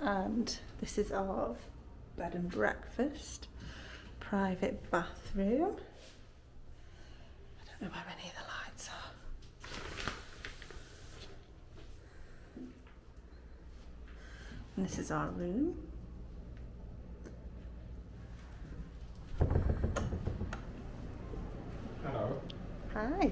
and this is our bed and breakfast, private bathroom. I don't know where any of the lights are. And this is our room. Hello. Hi.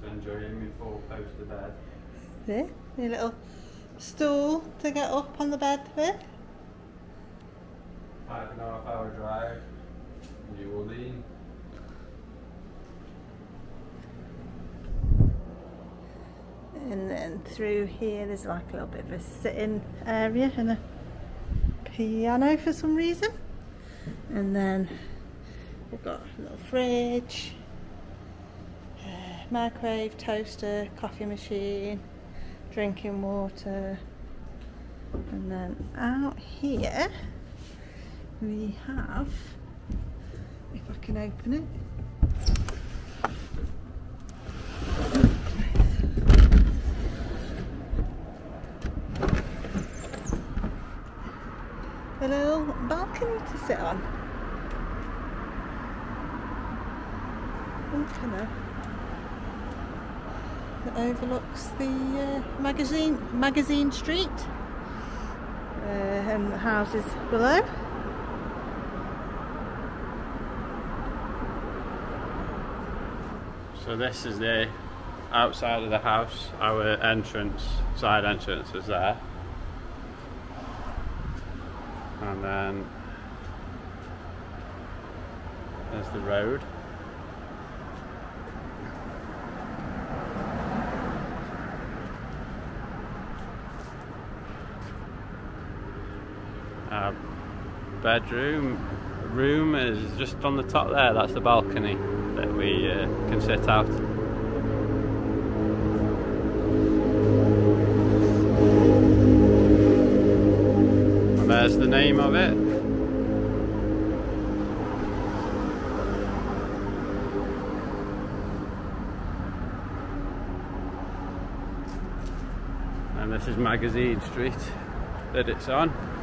Just enjoying my full poster bed. There, your little stool to get up on the bed with. Five and a half hour drive. New Orleans. And then through here there's like a little bit of a sitting area and a piano for some reason. And then we've got a little fridge, uh, microwave, toaster, coffee machine, drinking water. And then out here we have, if I can open it, a little balcony to sit on. That overlooks the uh, magazine magazine street uh, and houses below. So this is the outside of the house. Our entrance, side entrance is there. And then there's the road. Our bedroom room is just on the top there. That's the balcony that we uh, can sit out. And there's the name of it. And this is Magazine Street that it's on.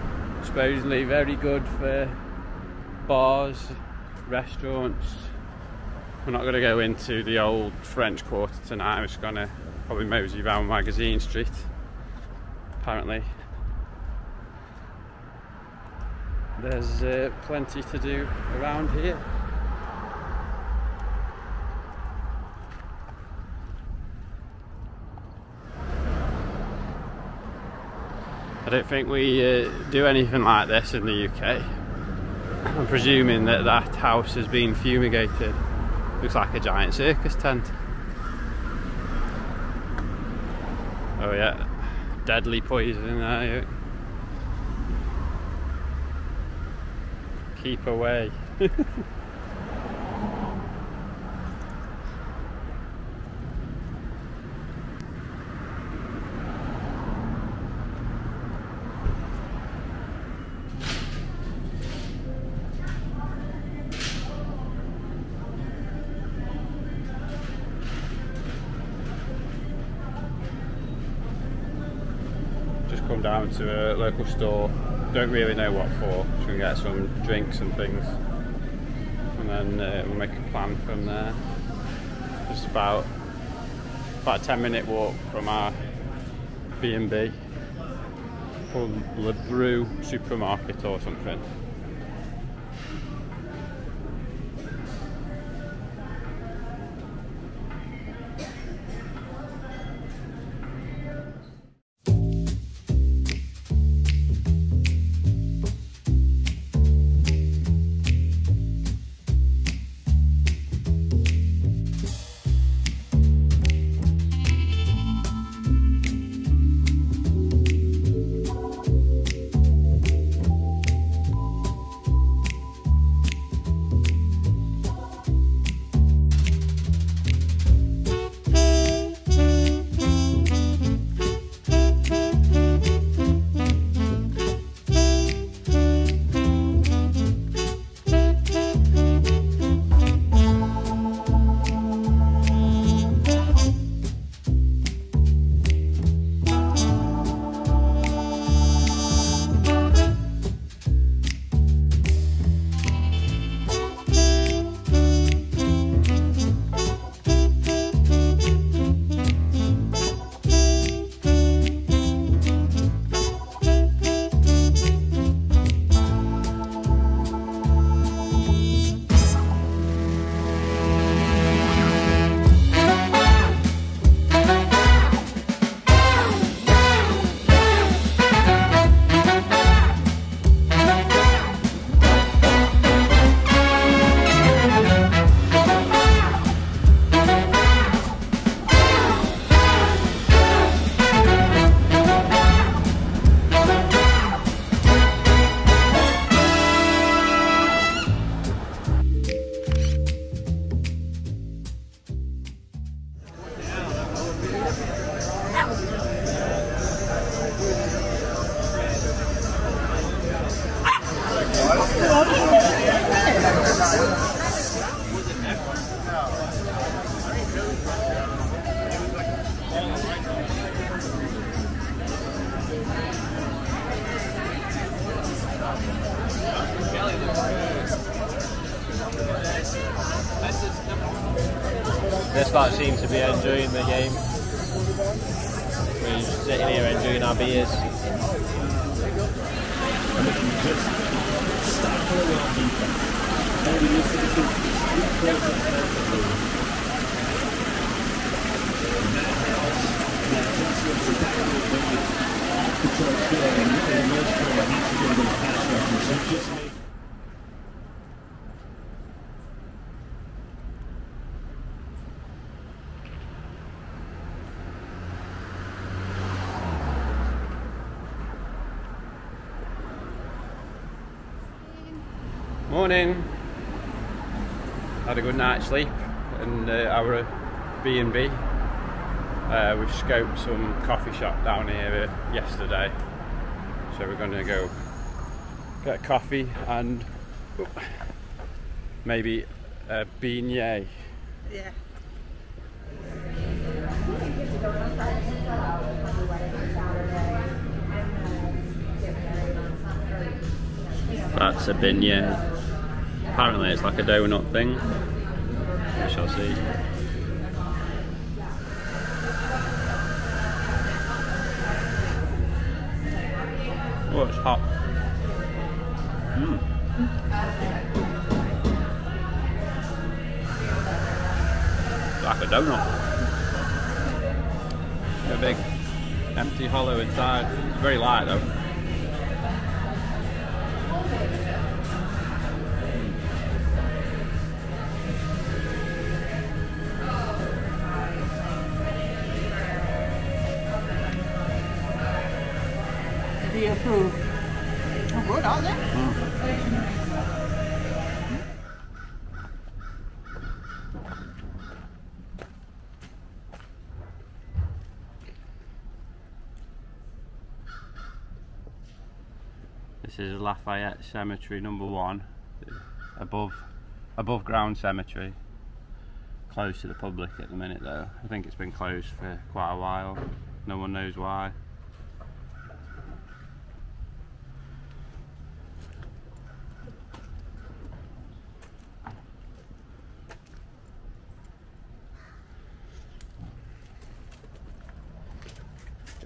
Supposedly very good for bars, restaurants. We're not going to go into the old French Quarter tonight. We're just going to probably mosey around Magazine Street. Apparently, there's uh, plenty to do around here. Don't think we uh, do anything like this in the UK. I'm presuming that that house has been fumigated. Looks like a giant circus tent. Oh yeah, deadly poison there. Keep away. Just come down to a local store. Don't really know what for. Just gonna get some drinks and things, and then uh, we'll make a plan from there. Just about about a ten minute walk from our B and B called Le Brew Supermarket or something. And if you just stop for a while defense and you listen to the close up perfectly. Now house, now adjustments are back to the way that control and most of them are going to pass reference. So just make Morning. Had a good night's sleep in uh, our B&B. Uh, we scoped some coffee shop down here uh, yesterday. So we're going to go get coffee and oh, maybe a beignet. Yeah. That's a beignet. Apparently it's like a donut thing. We shall see. Oh, it's hot. Mm. It's like a donut. A big empty hollow inside. It's very light though. Oh, good, aren't they? This is Lafayette Cemetery number one, above above ground cemetery. Closed to the public at the minute though. I think it's been closed for quite a while. No one knows why.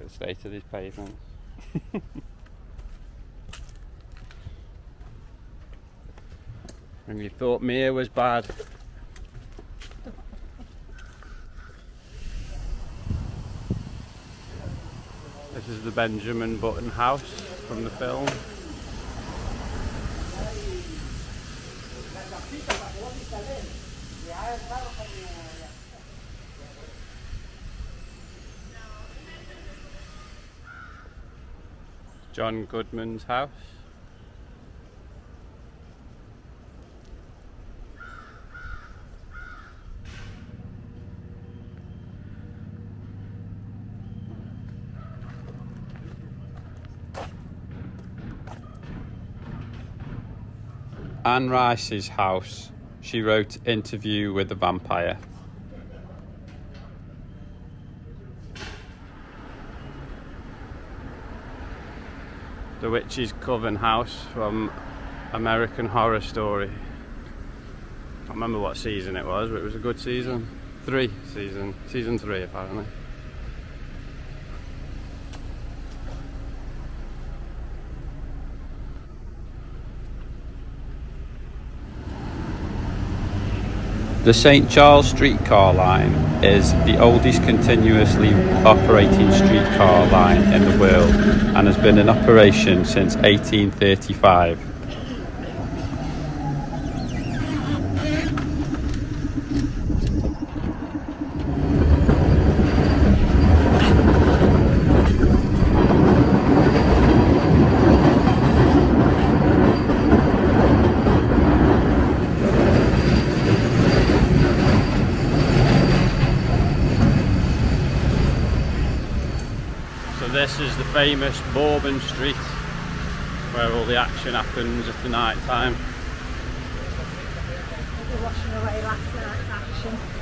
The state of these pavements. And you thought Mia was bad. This is the Benjamin Button house from the film. John Goodman's house. Anne Rice's house. She wrote Interview with the Vampire. The Witch's Coven house from American Horror Story. I remember what season it was, but it was a good season. Three season, season three apparently. The St Charles streetcar line is the oldest continuously operating streetcar line in the world and has been in operation since 1835. So this is the famous Bourbon Street where all the action happens at the night time. We're washing away last night's action.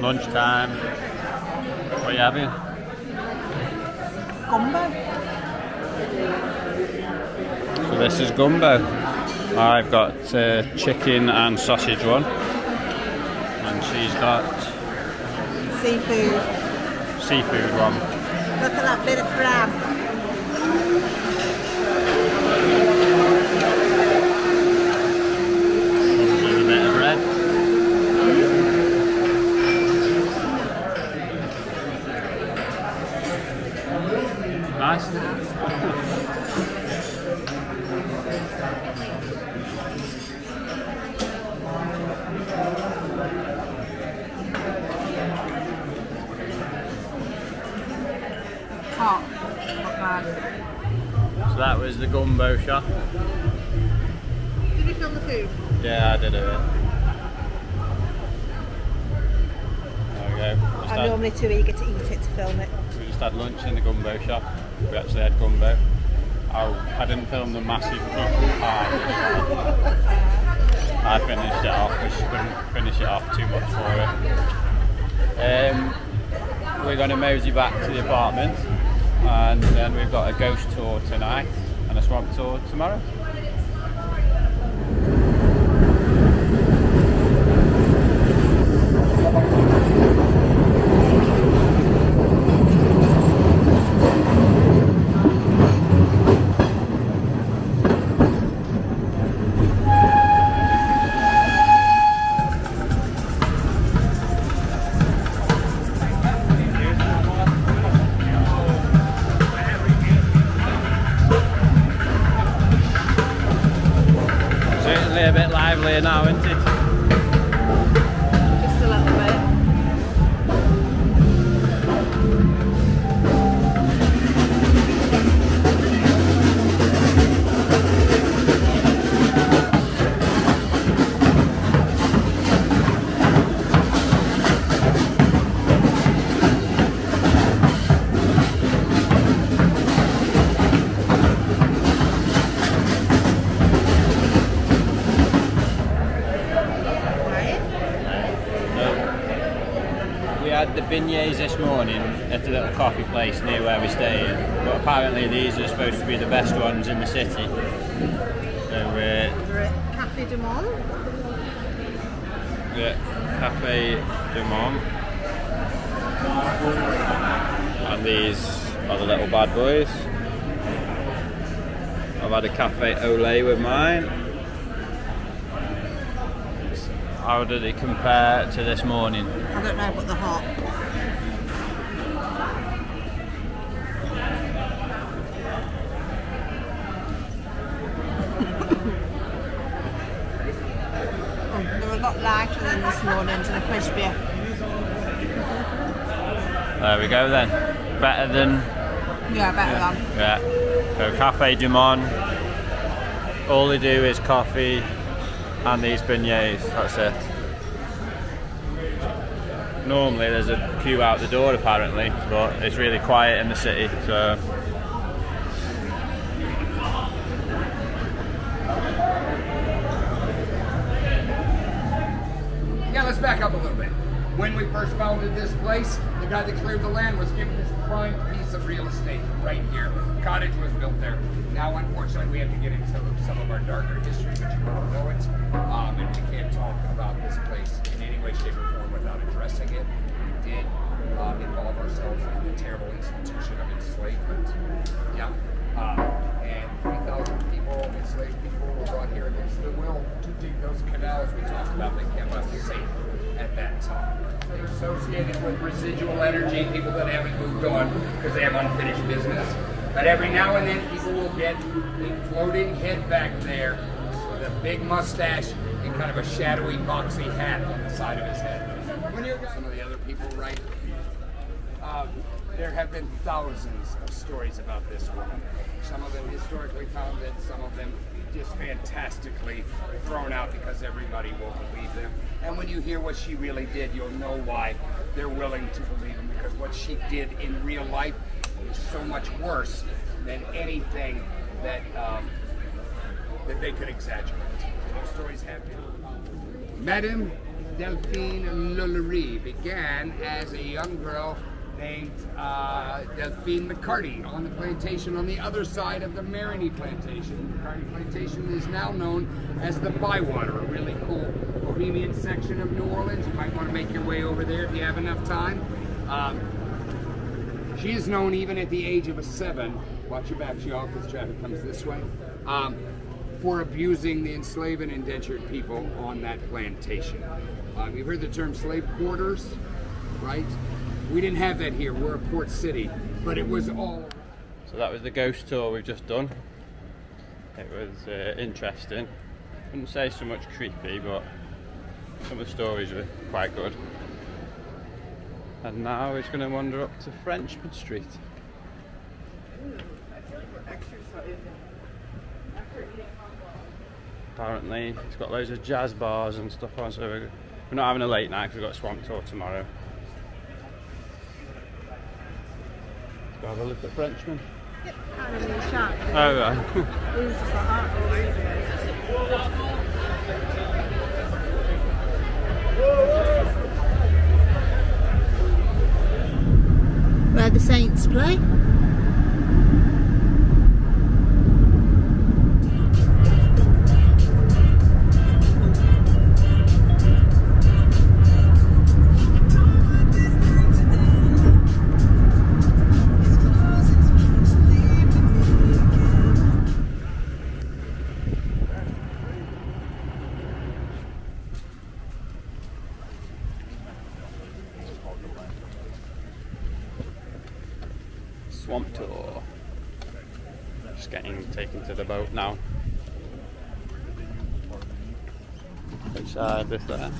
Lunchtime. What are you having? Gumbo. So this is gumbo. I've got uh, chicken and sausage one, and she's got Seafood. seafood one. Look at that bit of crab. There's a bit of bread. Nice. Hot. Not bad. So that was the gumbo shop. Did you film the food? Yeah, I did it. There we go. Just I'm had- normally too eager to eat it to film it. We just had lunch in the gumbo shop. We actually had gumbo. I, I didn't film the massive pie. I finished it off. We just couldn't finish it off too much for it. Um, we're going to mosey back to the apartment, and then we've got a ghost tour tonight and a swamp tour tomorrow. A little coffee place near where we stay, but apparently these are supposed to be the best ones in the city. So uh, We're at Cafe du Monde. we're at Cafe du Monde, and these are the little bad boys. I've had a cafe au lait with mine. How did it compare to this morning? I don't know, but they're hot. Oh, they're a lot lighter than this morning's and crispier. There we go then. Better than Yeah, better than. Yeah. So Cafe Du Monde. All they do is coffee and these beignets. That's it. Normally there's a queue out the door apparently, but it's really quiet in the city. So founded this place, the guy that cleared the land was given this prime piece of real estate right here. Cottage was built there. Now, unfortunately, we have to get into some of our darker history, but you don't know it. Um, and we can't talk about this place in any way, shape, or form without addressing it. We did um, involve ourselves in the terrible institution of enslavement. Yeah. Um, and 3,000 people, enslaved people, were brought here against their will to dig those canals we talked about that kept us safe at that time. They're associated with residual energy, people that haven't moved on because they have unfinished business. But every now and then, people will get a floating head back there with a big mustache and kind of a shadowy, boxy hat on the side of his head. Some of the other people, right? Um, there have been thousands of stories about this woman. Some of them historically founded, some of them just fantastically thrown out because everybody will believe them. And when you hear what she really did, you'll know why they're willing to believe them because what she did in real life is so much worse than anything that um, that they could exaggerate. Stories have been. Him, Delphine LaLaurie began as a young girl named uh, Delphine McCarty on the plantation on the other side of the Marigny plantation. McCarty plantation is now known as the Bywater, a really cool bohemian section of New Orleans. You might want to make your way over there if you have enough time. Um, she is known even at the age of a seven, watch your backs y'all because traffic comes this way, um, for abusing the enslaved and indentured people on that plantation. Um, you've heard the term slave quarters, right? We didn't have that here, we're a port city, but it was all So that was the ghost tour we've just done. It was uh, interesting. Wouldn't say so much creepy, but some of the stories were quite good. And now it's going to wander up to Frenchmen Street. Apparently, it's got loads of jazz bars and stuff on, so we're, we're not having a late night because we've got a swamp tour tomorrow. Let's go have a look at Frenchmen. Animal shark. Oh, right. It was just like Where the Saints play. This there?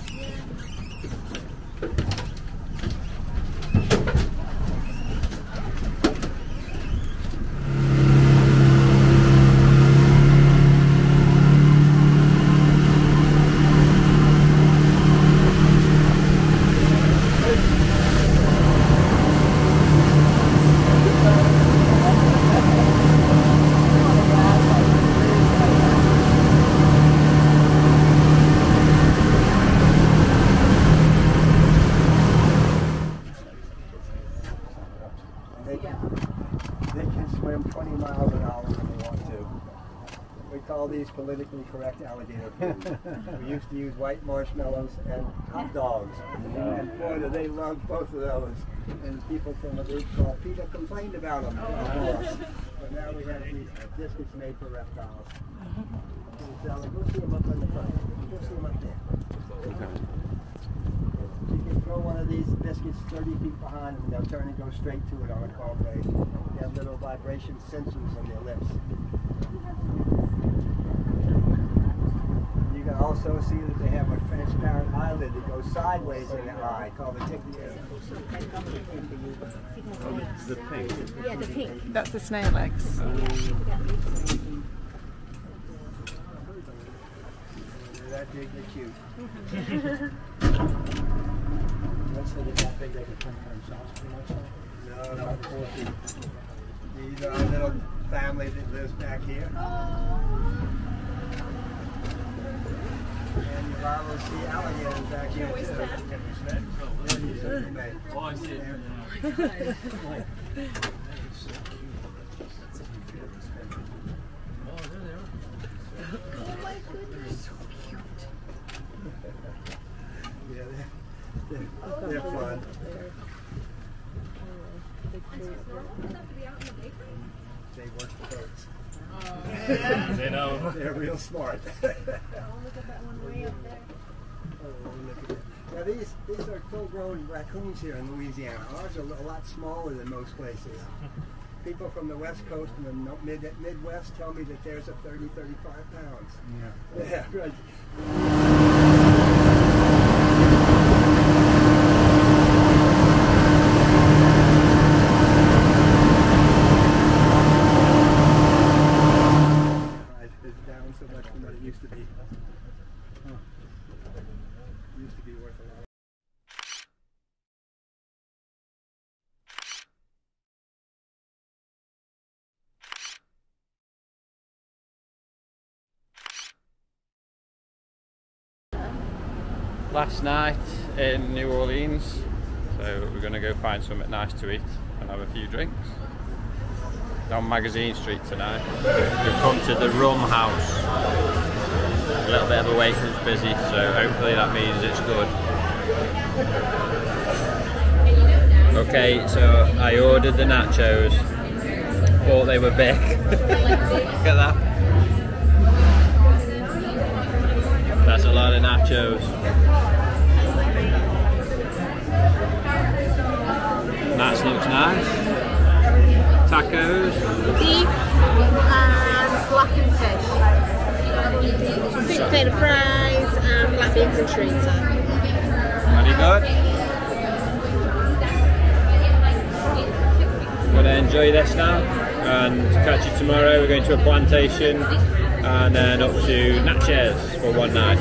They can, they can swim 20 miles an hour when they want to. We call these politically correct alligator food. we used to use white marshmallows and hot dogs. And boy, do they love both of those. And people from the group called PETA complained about them. But now we have these uh, biscuits made for reptiles. Go see them up in the front. Go see them up there. Okay. You can throw one of these biscuits 30 feet behind them and they'll turn and go straight to it on a calm day. They have little vibration sensors on their lips. You can also see that they have a transparent eyelid that goes sideways in the eye called a tictia. The pink. Yeah, the pink. That's the snail eggs. They're that big, they're cute. Once they get that big, they can turn for themselves pretty much. No, not four feet. These are a little family that lives back here. Oh. And you probably see alligators back here too. Yeah, you certainly may. Yeah, they're, they're, they're fun. They work the boats. They know. They're real smart. Oh, look at that. Now these these are full-grown raccoons here in Louisiana. Ours are a lot smaller than most places. People from the West Coast and the mid Midwest tell me that theirs are 30, 35 pounds. Yeah. Yeah, right. Last night in New Orleans, so we're going to go find something nice to eat and have a few drinks. Down Magazine Street tonight. We've come to the Rum House. A little bit of a wait it's busy, so hopefully that means it's good. Okay, so I ordered the nachos. Thought they were big. Look at that. That's a lot of nachos. Looks nice. Tacos. Beef and blackened fish. Sweet potato fries and black beans and chorizo. Very good. Gonna enjoy this now and catch you tomorrow. We're going to a plantation and then up to Natchez for one night.